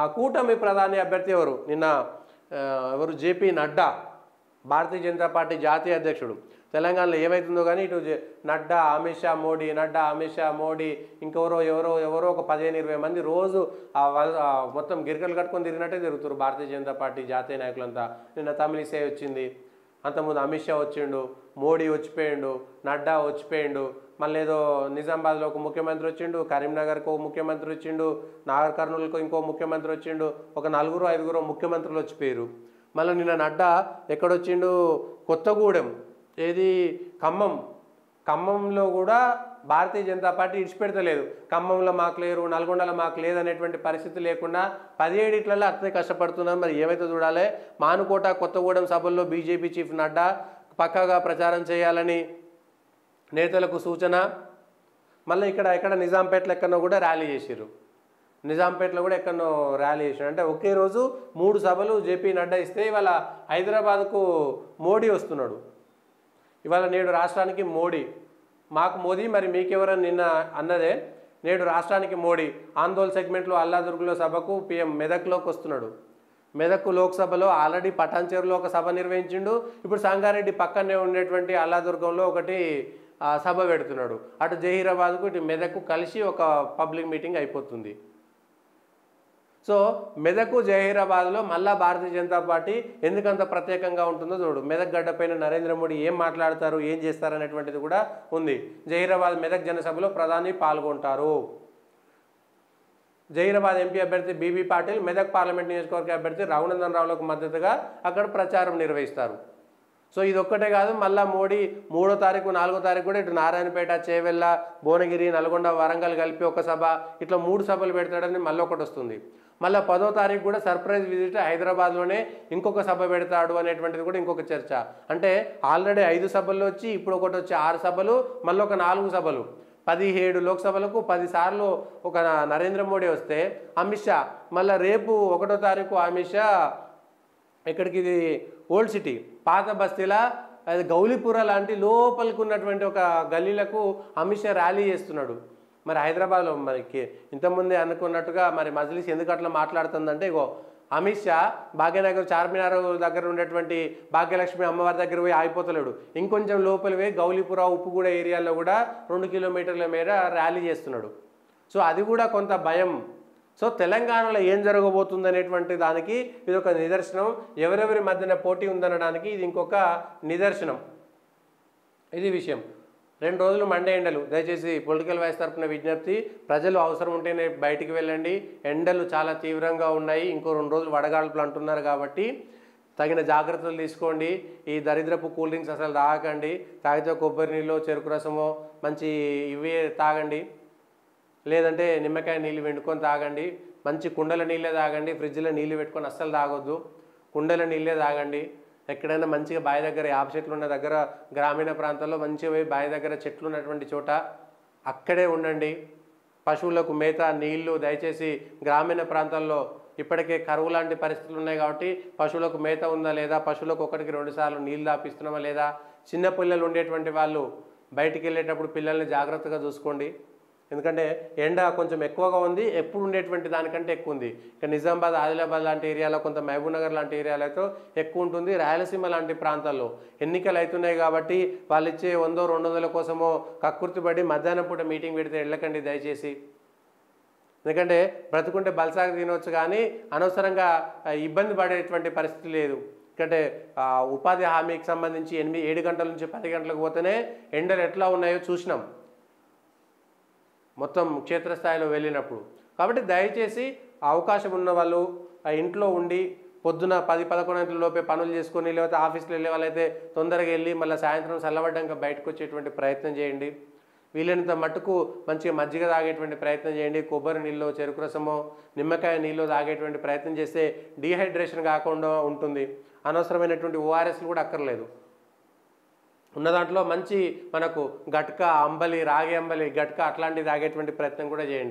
ఆ కూటమి ప్రధాని అభ్యర్థి ఎవరు? నిన్న ఎవరు? జేపీ నడ్డా భారతీయ జనతా పార్టీ జాతీయ అధ్యక్షుడు. తెలంగాణలో ఏమవుతుందో కానీ ఇటు నడ్డా అమిత్ షా మోడీ నడ్డా అమిత్ షా మోడీ ఇంకెవరో ఎవరో ఎవరో ఒక పదిహేను ఇరవై మంది రోజు ఆ మొత్తం గిరికలు కట్టుకొని తిరిగినట్టే తిరుగుతారు భారతీయ జనతా పార్టీ జాతీయ నాయకులంతా. నిన్న తమిళిసే వచ్చింది. అంతకుముందు అమిత్ షా వచ్చిండు మోడీ వచ్చిపోయిండు నడ్డా వచ్చిపోయిండు మళ్ళీ ఏదో నిజామాబాద్లో ఒక ముఖ్యమంత్రి వచ్చిండు కరీంనగర్కి ఒక ముఖ్యమంత్రి వచ్చిండు నాగర్ కర్నూలుకు ఇంకో ముఖ్యమంత్రి వచ్చిండు ఒక నలుగురు ఐదుగురు ముఖ్యమంత్రులు వచ్చిపోయారు మళ్ళీ నిన్న నడ్డా ఎక్కడొచ్చిండు? కొత్తగూడెం. ఏది? ఖమ్మం. ఖమ్మంలో కూడా భారతీయ జనతా పార్టీ ఇడిచిపెడతలేదు. ఖమ్మంలో మాకు లేరు నల్గొండలో మాకు లేదనేటువంటి పరిస్థితి లేకుండా పదిహేడిట్లలో అట్లే కష్టపడుతున్నాం మరి ఏమైతే చూడాలి? మానుకోట కొత్తగూడెం సభల్లో బీజేపీ చీఫ్ నడ్డా పక్కాగా ప్రచారం చేయాలని నేతలకు సూచన. మళ్ళీ ఇక్కడ ఎక్కడ నిజాంపేటలో ఎక్కడో కూడా ర్యాలీ చేసిర్రు. నిజాంపేటలో కూడా ఎక్కడో ర్యాలీ చేసిరు అంటే ఒకే రోజు మూడు సభలు జేపీ నడ్డా ఇస్తే ఇవాళ హైదరాబాద్కు మోడీ వస్తున్నాడు. ఇవాళ నేడు రాష్ట్రానికి మోడీ. మాకు మోదీ మరి మీకెవరని నిన్న అన్నదే. నేడు రాష్ట్రానికి మోడీ. ఆందోళన సెగ్మెంట్లో అల్లాదుర్గులో సభకు పిఎం మెదక్లోకి వస్తున్నాడు. మెదక్ లోక్సభలో ఆల్రెడీ పటాన్చేరులో ఒక సభ నిర్వహించిండు. ఇప్పుడు సంగారెడ్డి పక్కనే ఉండేటువంటి అల్లాదుర్గంలో ఒకటి సభ పెడుతున్నాడు. అటు జహీరాబాద్కు ఇటు మెదక్కు కలిసి ఒక పబ్లిక్ మీటింగ్ అయిపోతుంది. సో మెదక్ జహీరాబాద్లో మళ్ళా భారతీయ జనతా పార్టీ ఎందుకంత ప్రత్యేకంగా ఉంటుందో చూడు. మెదక్ గడ్డపైన నరేంద్ర మోడీ ఏం మాట్లాడతారు ఏం చేస్తారు అనేటువంటిది కూడా ఉంది. జహీరాబాద్ మెదక్ జనసభలో ప్రధాని పాల్గొంటారు. జహీరాబాద్ ఎంపీ అభ్యర్థి B B Patil Medak parliament నియోజకవర్గ అభ్యర్థి రఘునందన్ రావులకు మద్దతుగా అక్కడ ప్రచారం నిర్వహిస్తారు. సో ఇది ఒక్కటే కాదు మళ్ళా మోడీ మూడో తారీఖు నాలుగో తారీఖు కూడా ఇటు నారాయణపేట చేవెళ్ళ భువనగిరి నల్గొండ వరంగల్ కలిపి ఒక సభ ఇట్లా మూడు సభలు పెడతాడని మళ్ళీ ఒకటి వస్తుంది. మళ్ళీ పదో తారీఖు కూడా సర్ప్రైజ్ విజిట్ హైదరాబాద్లోనే ఇంకొక సభ పెడతాడు అనేటువంటిది కూడా ఇంకొక చర్చ. అంటే ఆల్రెడీ ఐదు సభల్లో వచ్చి ఇప్పుడు ఒకటి వచ్చి ఆరు సభలు మళ్ళీ ఒక నాలుగు సభలు. పదిహేడు లోక్సభలకు పదిసార్లు ఒక నరేంద్ర మోడీ వస్తే అమిత్ షా మళ్ళీ రేపు ఒకటో తారీఖు అమిత్ షా ఇక్కడికి ఇది ఓల్డ్ సిటీ పాత బస్తీల అది గౌలీపుర లాంటి లోపలికి ఉన్నటువంటి ఒక గల్లీలకు అమిత్ షా ర్యాలీ చేస్తున్నాడు. మరి హైదరాబాద్లో మనకి ఇంతకుముందే అనుకున్నట్టుగా మరి మజ్లిస్ ఎందుకు అట్లా మాట్లాడుతుందంటే ఇగో అమిత్ షా భాగ్యనగర్ చార్మినార్ దగ్గర ఉండేటువంటి భాగ్యలక్ష్మి అమ్మవారి దగ్గర పోయి ఆగిపోతలేడు. ఇంకొంచెం లోపలి పోయి గౌలీపుర ఉప్పుగూడ ఏరియాలో కూడా రెండు కిలోమీటర్ల మేర ర్యాలీ చేస్తున్నాడు. సో అది కూడా కొంత భయం. సో తెలంగాణలో ఏం జరగబోతుంది అనేటువంటి దానికి ఇది ఒక నిదర్శనం. ఎవరెవరి మధ్యన పోటీ ఉందనడానికి ఇది ఇంకొక నిదర్శనం. ఇది విషయం. రెండు రోజులు మండే ఎండలు. దయచేసి పొలిటికల్ వాయిస్ తరపున విజ్ఞప్తి ప్రజలు అవసరం ఉంటేనే బయటికి వెళ్ళండి. ఎండలు చాలా తీవ్రంగా ఉన్నాయి. ఇంకో రెండు రోజులు వడగాల్పులు అంటున్నారు కాబట్టి తగిన జాగ్రత్తలు తీసుకోండి. ఈ దరిద్రపు కూల్ డ్రింక్స్ అసలు తాగకండి. తాగితే కొబ్బరి నీళ్ళు చెరుకు రసమో మంచి ఇవే తాగండి. లేదంటే నిమ్మకాయ నీళ్ళు వెండుకొని తాగండి మంచి కుండల నీళ్ళే తాగండి ఫ్రిడ్జ్లో నీళ్ళు పెట్టుకొని అస్సలు తాగొద్దు. కుండల నీళ్ళే తాగండి. ఎక్కడైనా మంచిగా బావి దగ్గర యాప చెట్లు ఉన్న దగ్గర గ్రామీణ ప్రాంతాల్లో మంచిగా పోయి బావి దగ్గర చెట్లు ఉన్నటువంటి చోట అక్కడే ఉండండి. పశువులకు మేత నీళ్ళు దయచేసి గ్రామీణ ప్రాంతాల్లో ఇప్పటికే కరువు లాంటి పరిస్థితులు ఉన్నాయి కాబట్టి పశువులకు మేత ఉందా లేదా పశువులకు ఒకటికి రెండు సార్లు నీళ్ళు దాపిస్తున్నామా లేదా చిన్న పిల్లలు ఉండేటువంటి వాళ్ళు బయటికి వెళ్ళేటప్పుడు పిల్లల్ని జాగ్రత్తగా చూసుకోండి. ఎందుకంటే ఎండ కొంచెం ఎక్కువగా ఉంది ఎప్పుడు ఉండేటువంటి దానికంటే ఎక్కువ ఉంది. ఇక నిజామాబాద్ ఆదిలాబాద్ లాంటి ఏరియాలో కొంత మహబూబ్ నగర్ లాంటి ఏరియాలతో ఎక్కువ ఉంటుంది. రాయలసీమ లాంటి ప్రాంతాల్లో ఎన్నికలు అవుతున్నాయి కాబట్టి వాళ్ళు ఇచ్చే వందో రెండు వందల కోసమో కక్కుర్తిపడి మధ్యాహ్నం పూట మీటింగ్ పెడితే వెళ్ళకండి దయచేసి. ఎందుకంటే బ్రతుకుంటే బలసాగ తినవచ్చు కానీ అనవసరంగా ఇబ్బంది పడేటువంటి పరిస్థితి లేదు. ఎందుకంటే ఉపాధి హామీకి సంబంధించి ఎనిమిది ఏడు గంటల నుంచి పది గంటలకు పోతేనే ఎండలు ఎట్లా ఉన్నాయో చూసినాం. మొత్తం క్షేత్రస్థాయిలో వెళ్ళినప్పుడు. కాబట్టి దయచేసి అవకాశం ఉన్న వాళ్ళు ఆ ఇంట్లో ఉండి పొద్దున పది పదకొండు గంటల లోపే పనులు చేసుకొని లేకపోతే ఆఫీస్కి వెళ్ళే వాళ్ళైతే తొందరగా వెళ్ళి మళ్ళీ సాయంత్రం చల్లబడ్డాక బయటకు వచ్చేటువంటి ప్రయత్నం చేయండి. వీలైనంత మట్టుకు మంచిగా మజ్జిగ తాగేటువంటి ప్రయత్నం చేయండి. కొబ్బరి నీళ్ళు చెరుకు రసమో నిమ్మకాయ నీళ్ళు తాగేటువంటి ప్రయత్నం చేస్తే డీహైడ్రేషన్ కాకుండా ఉంటుంది. అనవసరమైనటువంటి ఓఆర్ఎస్లు కూడా అక్కర్లేదు. ఉన్న దాంట్లో మంచి మనకు గట్క అంబలి రాగి అంబలి గట్క అట్లాంటివి తాగేటువంటి ప్రయత్నం కూడా చేయండి.